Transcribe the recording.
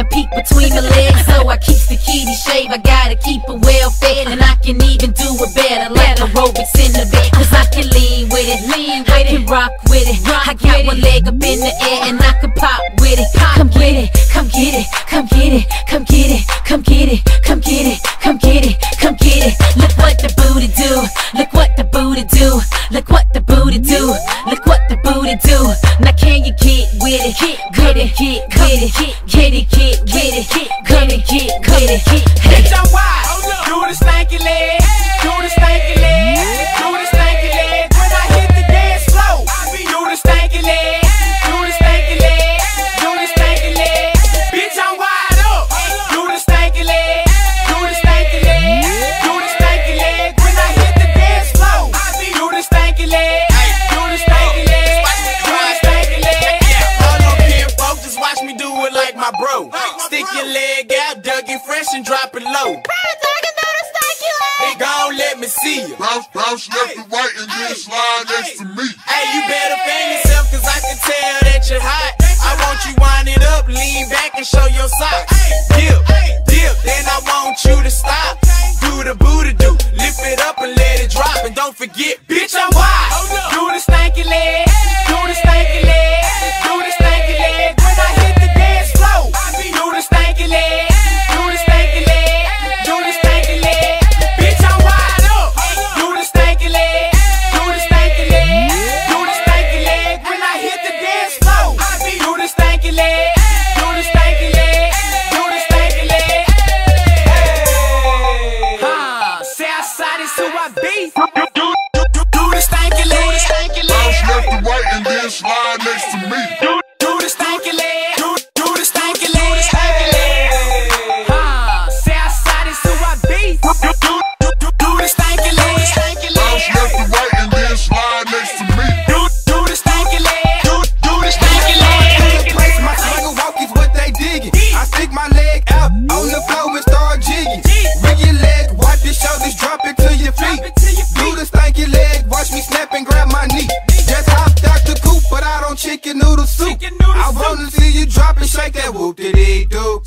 and peek between the legs. So I keep the kitty shave. I gotta keep it well fed, and I can even do it better. Like aerobics in the bed, cause I can lean with it, lean with I can rock with it. Rock I got one leg up in the air, and I can pop with it. Come get it, come get it, come get it, come get it, Now can you get with it? Get it, get with it, get it, get with it, get it, get with it. Hey. Bitch, I'm wild. Do the stanky leg. Do the stanky leg. It fresh and drop it low. Hey, gon' let me see you. Bounce, bounce left and right and then slide next to me. Hey, you better fan yourself, cause I can tell that you're hot. I want you wind it up, lean back and show your socks. Dip, dip, then I want you to stop. Do the booty do, lift it up and let it drop. And don't forget, I stick my leg out on the floor and start jigging. Rig your leg, wipe your shoulders, drop it to your feet. Do the stanky leg, watch me snap and grab my knee. Just hopped out the coop, but I don't chicken noodle soup. I wanna see you drop and shake that whoop-de-dee-doo.